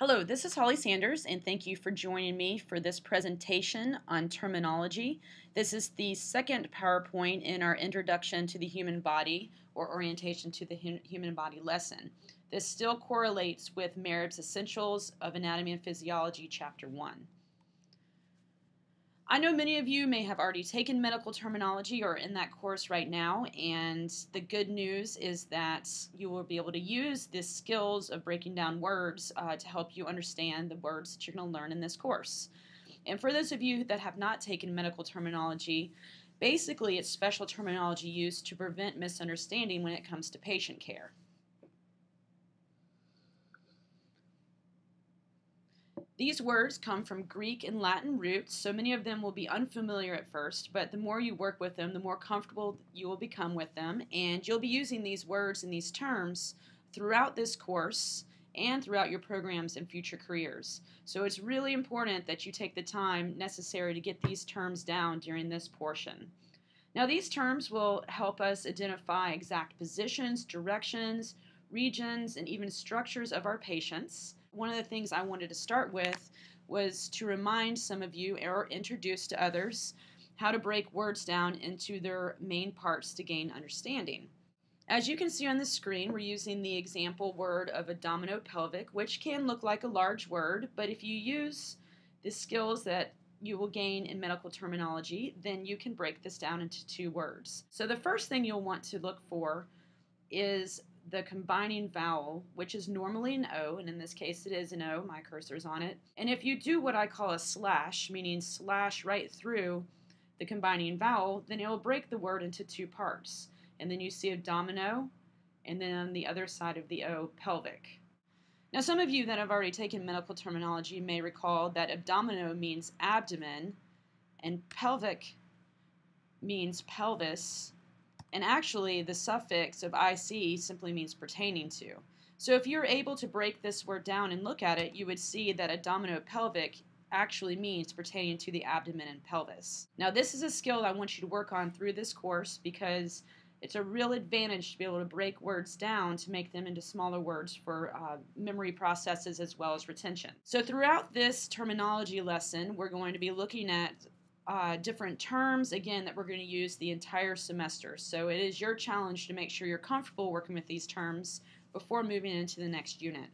Hello, this is Holly Sanders, and thank you for joining me for this presentation on terminology. This is the second PowerPoint in our Introduction to the Human Body or Orientation to the Human Body lesson. This still correlates with Merritt's Essentials of Anatomy and Physiology, Chapter 1. I know many of you may have already taken medical terminology or in that course right now, and the good news is that you will be able to use the skills of breaking down words uh, to help you understand the words that you're going to learn in this course. And for those of you that have not taken medical terminology, basically it's special terminology used to prevent misunderstanding when it comes to patient care. These words come from Greek and Latin roots, so many of them will be unfamiliar at first, but the more you work with them, the more comfortable you will become with them, and you'll be using these words and these terms throughout this course and throughout your programs and future careers. So it's really important that you take the time necessary to get these terms down during this portion. Now these terms will help us identify exact positions, directions, regions, and even structures of our patients one of the things I wanted to start with was to remind some of you or introduce to others how to break words down into their main parts to gain understanding. As you can see on the screen, we're using the example word of abdominopelvic, which can look like a large word, but if you use the skills that you will gain in medical terminology, then you can break this down into two words. So the first thing you'll want to look for is the combining vowel, which is normally an O, and in this case it is an O, my cursor is on it. And if you do what I call a slash, meaning slash right through the combining vowel, then it will break the word into two parts. And then you see abdomino, and then on the other side of the O, pelvic. Now, some of you that have already taken medical terminology may recall that abdomino means abdomen, and pelvic means pelvis, and actually, the suffix of IC simply means pertaining to. So if you're able to break this word down and look at it, you would see that abdominopelvic actually means pertaining to the abdomen and pelvis. Now, this is a skill I want you to work on through this course because it's a real advantage to be able to break words down to make them into smaller words for uh, memory processes as well as retention. So throughout this terminology lesson, we're going to be looking at uh, different terms, again, that we're going to use the entire semester. So it is your challenge to make sure you're comfortable working with these terms before moving into the next unit.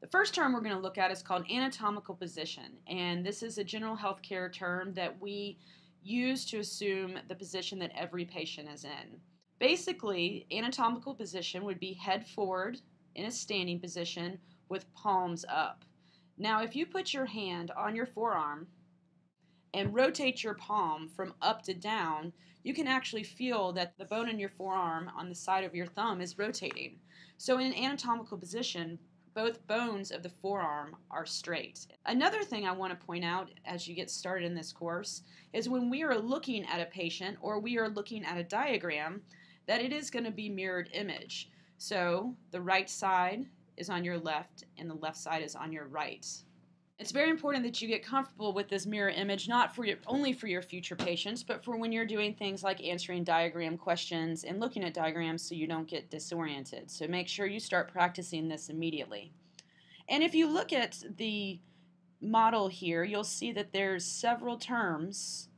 The first term we're going to look at is called anatomical position, and this is a general health care term that we use to assume the position that every patient is in. Basically, anatomical position would be head forward in a standing position with palms up. Now, if you put your hand on your forearm and rotate your palm from up to down, you can actually feel that the bone in your forearm on the side of your thumb is rotating. So in an anatomical position, both bones of the forearm are straight. Another thing I want to point out as you get started in this course is when we are looking at a patient or we are looking at a diagram, that it is going to be mirrored image. So the right side is on your left and the left side is on your right. It's very important that you get comfortable with this mirror image, not for your, only for your future patients, but for when you're doing things like answering diagram questions and looking at diagrams so you don't get disoriented. So make sure you start practicing this immediately. And if you look at the model here, you'll see that there's several terms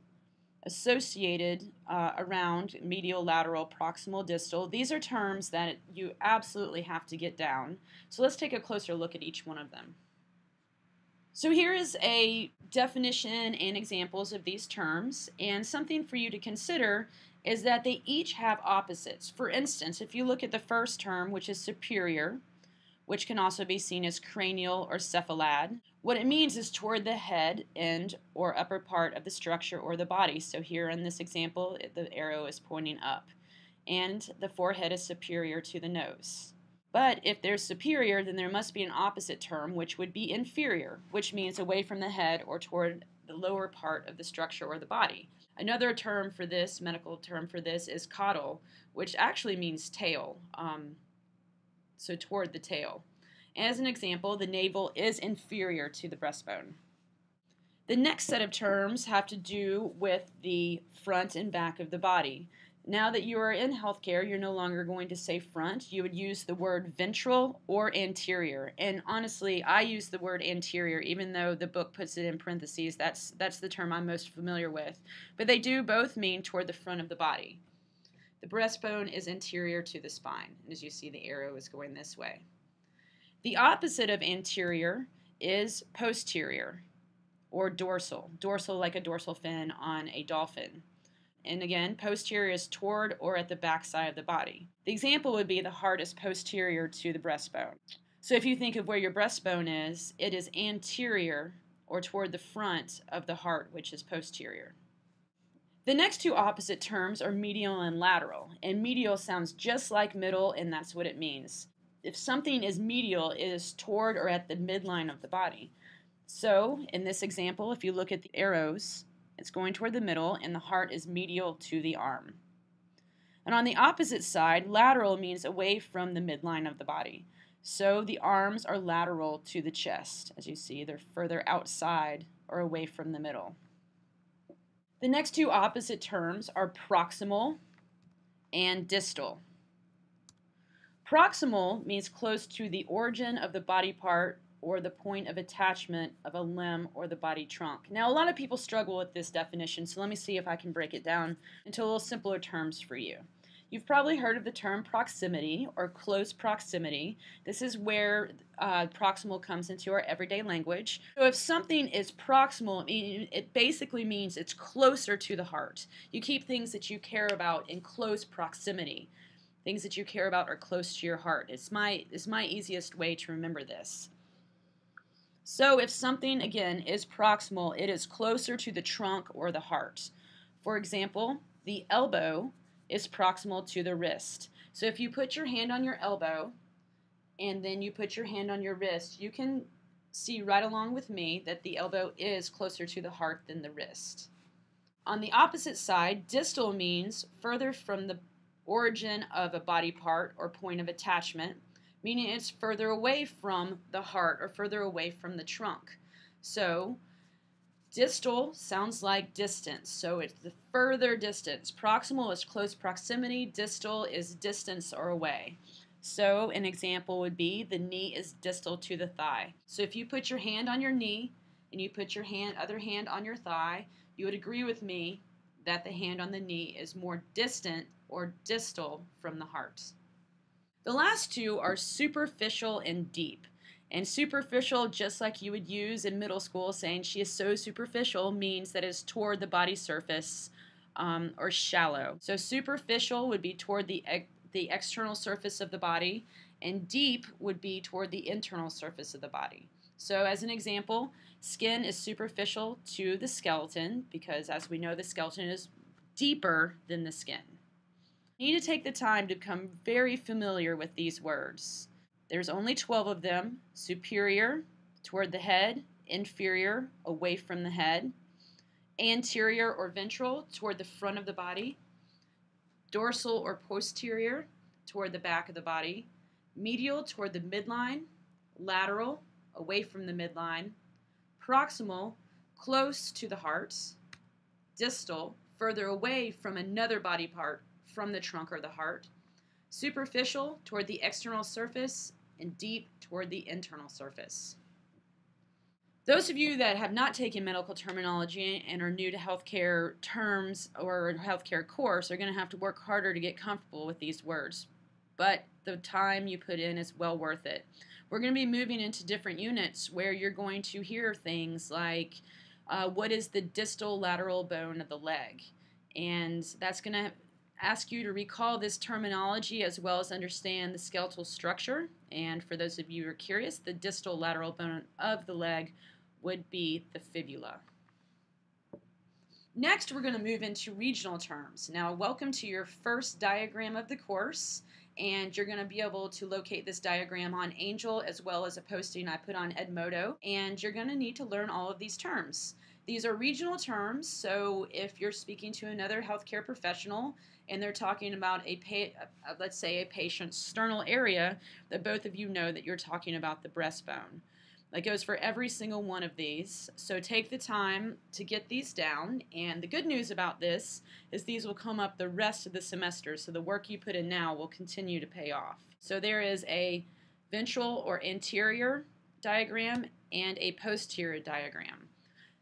associated uh, around medial, lateral, proximal, distal. These are terms that you absolutely have to get down. So let's take a closer look at each one of them. So here is a definition and examples of these terms, and something for you to consider is that they each have opposites. For instance, if you look at the first term, which is superior, which can also be seen as cranial or cephalad, what it means is toward the head, end, or upper part of the structure or the body. So here in this example, the arrow is pointing up, and the forehead is superior to the nose. But if there's superior, then there must be an opposite term, which would be inferior, which means away from the head or toward the lower part of the structure or the body. Another term for this, medical term for this, is caudal, which actually means tail, um, so toward the tail. As an example, the navel is inferior to the breastbone. The next set of terms have to do with the front and back of the body. Now that you are in healthcare, you're no longer going to say front. You would use the word ventral or anterior. And honestly, I use the word anterior, even though the book puts it in parentheses. That's, that's the term I'm most familiar with. But they do both mean toward the front of the body. The breastbone is anterior to the spine. And as you see, the arrow is going this way. The opposite of anterior is posterior or dorsal. Dorsal like a dorsal fin on a dolphin. And again, posterior is toward or at the back side of the body. The example would be the heart is posterior to the breastbone. So if you think of where your breastbone is, it is anterior or toward the front of the heart, which is posterior. The next two opposite terms are medial and lateral. And medial sounds just like middle, and that's what it means. If something is medial, it is toward or at the midline of the body. So in this example, if you look at the arrows, it's going toward the middle, and the heart is medial to the arm. And on the opposite side, lateral means away from the midline of the body. So the arms are lateral to the chest. As you see, they're further outside or away from the middle. The next two opposite terms are proximal and distal. Proximal means close to the origin of the body part or the point of attachment of a limb or the body trunk. Now, a lot of people struggle with this definition, so let me see if I can break it down into a little simpler terms for you. You've probably heard of the term proximity or close proximity. This is where uh, proximal comes into our everyday language. So if something is proximal, it basically means it's closer to the heart. You keep things that you care about in close proximity. Things that you care about are close to your heart. It's my, it's my easiest way to remember this. So if something, again, is proximal, it is closer to the trunk or the heart. For example, the elbow is proximal to the wrist. So if you put your hand on your elbow and then you put your hand on your wrist, you can see right along with me that the elbow is closer to the heart than the wrist. On the opposite side, distal means further from the origin of a body part or point of attachment meaning it's further away from the heart or further away from the trunk. So distal sounds like distance, so it's the further distance. Proximal is close proximity, distal is distance or away. So an example would be the knee is distal to the thigh. So if you put your hand on your knee and you put your hand other hand on your thigh, you would agree with me that the hand on the knee is more distant or distal from the heart. The last two are superficial and deep. And superficial, just like you would use in middle school, saying she is so superficial means that it's toward the body surface um, or shallow. So superficial would be toward the, the external surface of the body, and deep would be toward the internal surface of the body. So as an example, skin is superficial to the skeleton because as we know the skeleton is deeper than the skin. Need to take the time to become very familiar with these words. There's only 12 of them superior, toward the head, inferior, away from the head, anterior or ventral, toward the front of the body, dorsal or posterior, toward the back of the body, medial, toward the midline, lateral, away from the midline, proximal, close to the heart, distal, further away from another body part from the trunk or the heart, superficial toward the external surface, and deep toward the internal surface. Those of you that have not taken medical terminology and are new to healthcare terms or healthcare course are going to have to work harder to get comfortable with these words. But the time you put in is well worth it. We're going to be moving into different units where you're going to hear things like uh, what is the distal lateral bone of the leg? And that's going to ask you to recall this terminology as well as understand the skeletal structure. And for those of you who are curious, the distal lateral bone of the leg would be the fibula. Next, we're going to move into regional terms. Now, welcome to your first diagram of the course, and you're going to be able to locate this diagram on Angel as well as a posting I put on Edmodo, and you're going to need to learn all of these terms. These are regional terms, so if you're speaking to another healthcare professional and they're talking about a, pa- uh, let's say, a patient's sternal area, that both of you know that you're talking about the breastbone. That goes for every single one of these. So take the time to get these down. And the good news about this is these will come up the rest of the semester. So the work you put in now will continue to pay off. So there is a ventral or anterior diagram and a posterior diagram.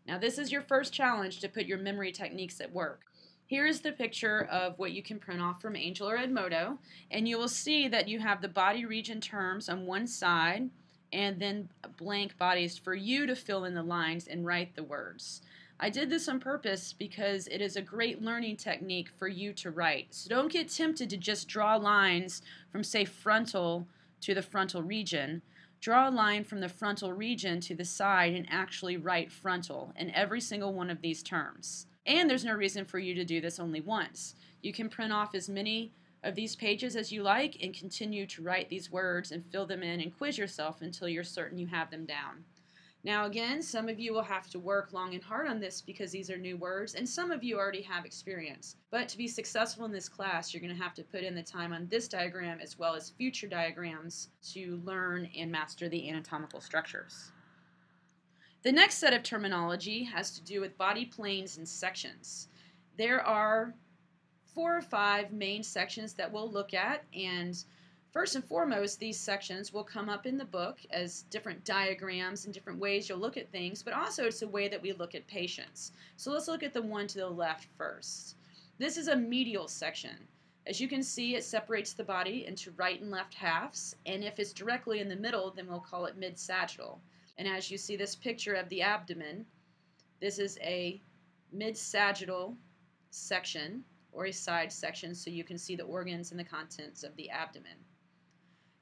Now this is your first challenge to put your memory techniques at work. Here is the picture of what you can print off from Angel or Edmodo, and you will see that you have the body region terms on one side and then blank bodies for you to fill in the lines and write the words. I did this on purpose because it is a great learning technique for you to write. So don't get tempted to just draw lines from, say, frontal to the frontal region. Draw a line from the frontal region to the side and actually write frontal in every single one of these terms. And there's no reason for you to do this only once. You can print off as many of these pages as you like and continue to write these words and fill them in and quiz yourself until you're certain you have them down. Now again, some of you will have to work long and hard on this because these are new words, and some of you already have experience. But to be successful in this class, you're going to have to put in the time on this diagram as well as future diagrams to learn and master the anatomical structures. The next set of terminology has to do with body planes and sections. There are four or five main sections that we'll look at and first and foremost these sections will come up in the book as different diagrams and different ways you'll look at things but also it's a way that we look at patients. So let's look at the one to the left first. This is a medial section. As you can see it separates the body into right and left halves and if it's directly in the middle then we'll call it mid-sagittal. And as you see this picture of the abdomen this is a mid-sagittal section or a side section so you can see the organs and the contents of the abdomen.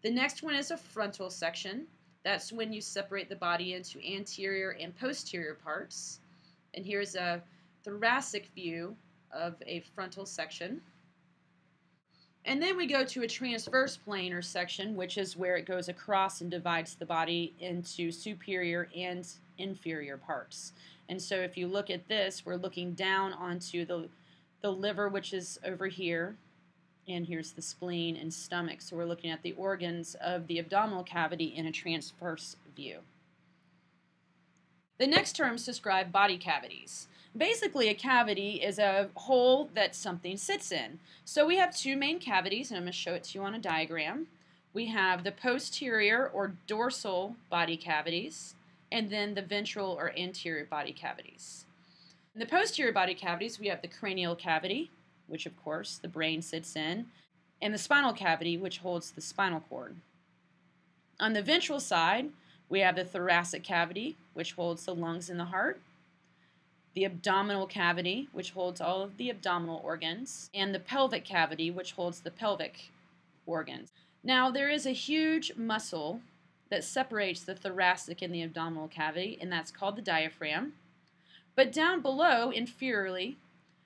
The next one is a frontal section. That's when you separate the body into anterior and posterior parts. And here's a thoracic view of a frontal section. And then we go to a transverse plane or section, which is where it goes across and divides the body into superior and inferior parts. And so if you look at this, we're looking down onto the the liver, which is over here, and here's the spleen and stomach. So we're looking at the organs of the abdominal cavity in a transverse view. The next terms describe body cavities. Basically, a cavity is a hole that something sits in. So we have two main cavities, and I'm going to show it to you on a diagram. We have the posterior or dorsal body cavities, and then the ventral or anterior body cavities. In the posterior body cavities, we have the cranial cavity, which of course the brain sits in, and the spinal cavity, which holds the spinal cord. On the ventral side, we have the thoracic cavity, which holds the lungs and the heart, the abdominal cavity, which holds all of the abdominal organs, and the pelvic cavity, which holds the pelvic organs. Now, there is a huge muscle that separates the thoracic and the abdominal cavity, and that's called the diaphragm. But down below, inferiorly,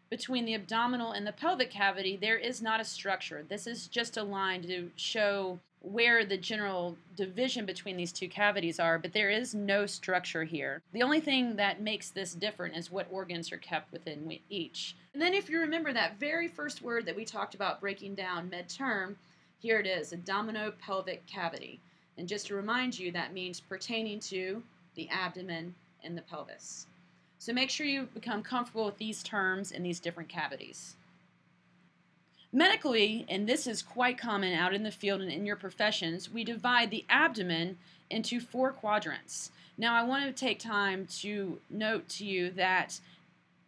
between the abdominal and the pelvic cavity, there is not a structure. This is just a line to show where the general division between these two cavities are, but there is no structure here. The only thing that makes this different is what organs are kept within each. And then if you remember that very first word that we talked about breaking down mid-term, here it is, abdominopelvic cavity. And just to remind you, that means pertaining to the abdomen and the pelvis. So make sure you become comfortable with these terms and these different cavities. Medically, and this is quite common out in the field and in your professions, we divide the abdomen into four quadrants. Now, I want to take time to note to you that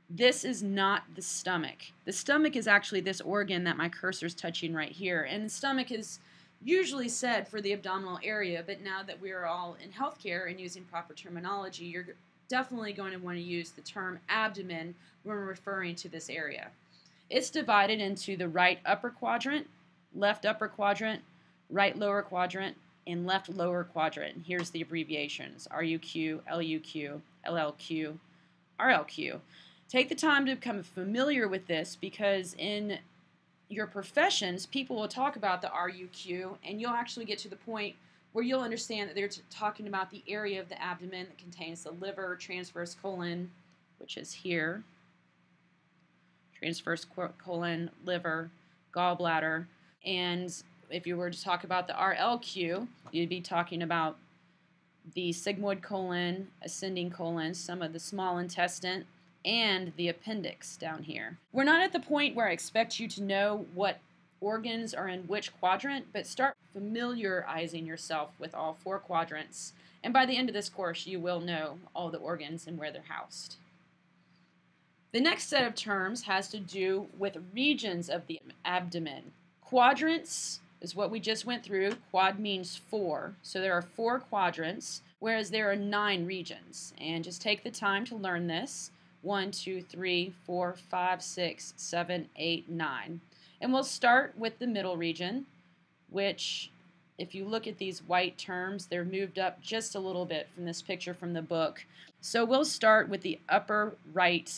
this is not the stomach. The stomach is actually this organ that my cursor is touching right here, and the stomach is usually said for the abdominal area, but now that we are all in healthcare and using proper terminology, you're definitely going to want to use the term abdomen when referring to this area. It's divided into the right upper quadrant, left upper quadrant, right lower quadrant, and left lower quadrant. Here's the abbreviations RUQ, LUQ, LLQ, RLQ. Take the time to become familiar with this because in your professions, people will talk about the RUQ, and you'll actually get to the point where you'll understand that they're talking about the area of the abdomen that contains the liver, transverse colon, which is here, transverse colon, liver, gallbladder, and if you were to talk about the RLQ, you'd be talking about the sigmoid colon, ascending colon, some of the small intestine, and the appendix down here. We're not at the point where I expect you to know what organs are in which quadrant, but start familiarizing yourself with all four quadrants. And by the end of this course, you will know all the organs and where they're housed. The next set of terms has to do with regions of the abdomen. Quadrants is what we just went through. Quad means four. So there are four quadrants, whereas there are nine regions. And just take the time to learn this. One, two, three, four, five, six, seven, eight, nine. And we'll start with the middle region, which if you look at these white terms, they're moved up just a little bit from this picture from the book. So we'll start with the upper right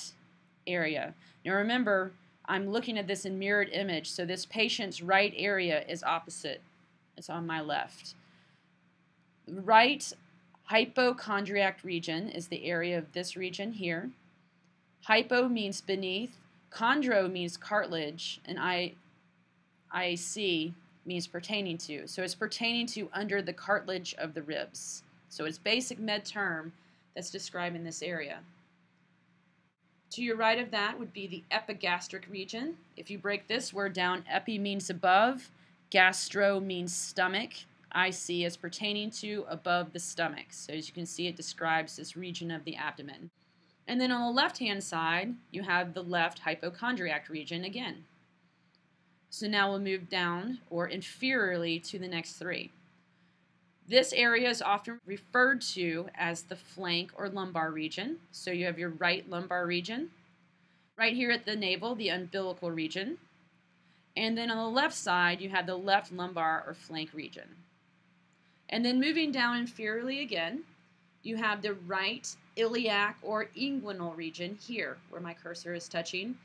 area. Now remember, I'm looking at this in mirrored image, so this patient's right area is opposite. It's on my left. Right hypochondriac region is the area of this region here. Hypo means beneath, chondro means cartilage, and I, IC means pertaining to. So it's pertaining to under the cartilage of the ribs. So it's basic med term that's describing this area. To your right of that would be the epigastric region. If you break this word down, epi means above, gastro means stomach. IC is pertaining to above the stomach. So as you can see, it describes this region of the abdomen. And then on the left-hand side, you have the left hypochondriac region again. So now we'll move down or inferiorly to the next three. This area is often referred to as the flank or lumbar region. So you have your right lumbar region. Right here at the navel, the umbilical region. And then on the left side, you have the left lumbar or flank region. And then moving down inferiorly again, you have the right iliac or inguinal region here, where my cursor is touching.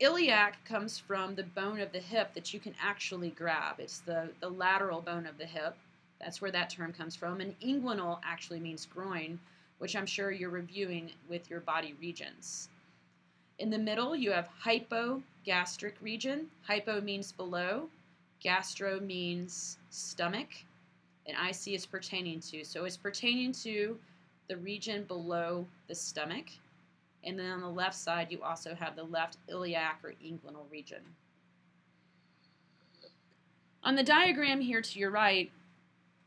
Iliac comes from the bone of the hip that you can actually grab. It's the, the lateral bone of the hip. That's where that term comes from. And inguinal actually means groin, which I'm sure you're reviewing with your body regions. In the middle, you have hypogastric region. Hypo means below, gastro means stomach, and IC is pertaining to. So it's pertaining to the region below the stomach. And then on the left side, you also have the left iliac or inguinal region. On the diagram here to your right,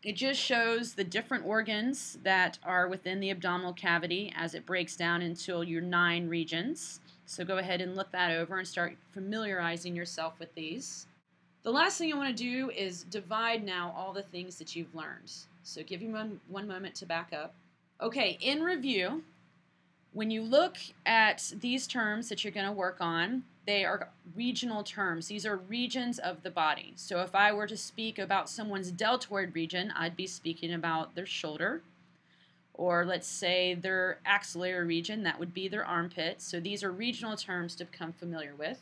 it just shows the different organs that are within the abdominal cavity as it breaks down into your nine regions. So go ahead and look that over and start familiarizing yourself with these. The last thing I want to do is divide now all the things that you've learned. So give you one, one moment to back up. Okay, in review, when you look at these terms that you're going to work on, they are regional terms. These are regions of the body. So if I were to speak about someone's deltoid region, I'd be speaking about their shoulder. Or let's say their axillary region, that would be their armpit. So these are regional terms to become familiar with.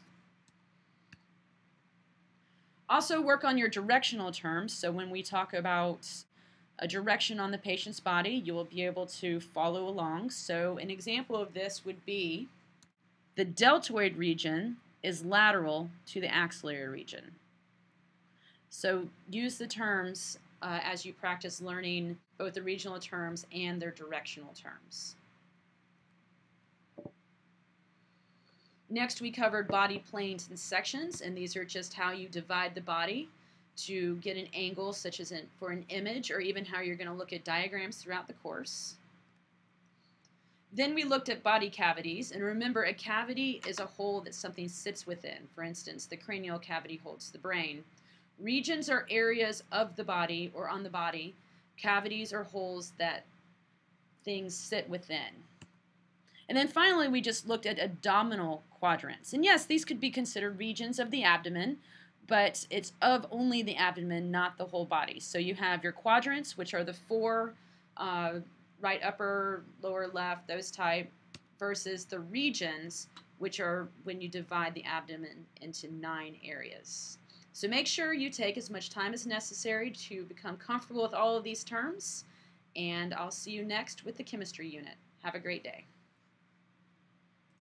Also work on your directional terms. So when we talk about a direction on the patient's body, you will be able to follow along. So an example of this would be the deltoid region is lateral to the axillary region. So use the terms uh, as you practice learning both the regional terms and their directional terms. Next, we covered body planes and sections, and these are just how you divide the body to get an angle, such as in, for an image, or even how you're going to look at diagrams throughout the course. Then we looked at body cavities, and remember a cavity is a hole that something sits within. For instance, the cranial cavity holds the brain. Regions are areas of the body or on the body. Cavities are holes that things sit within. And then finally, we just looked at abdominal quadrants. And yes, these could be considered regions of the abdomen, but it's of only the abdomen, not the whole body. So you have your quadrants, which are the four uh, right upper, lower left, those type, versus the regions, which are when you divide the abdomen into nine areas. So make sure you take as much time as necessary to become comfortable with all of these terms, and I'll see you next with the chemistry unit. Have a great day.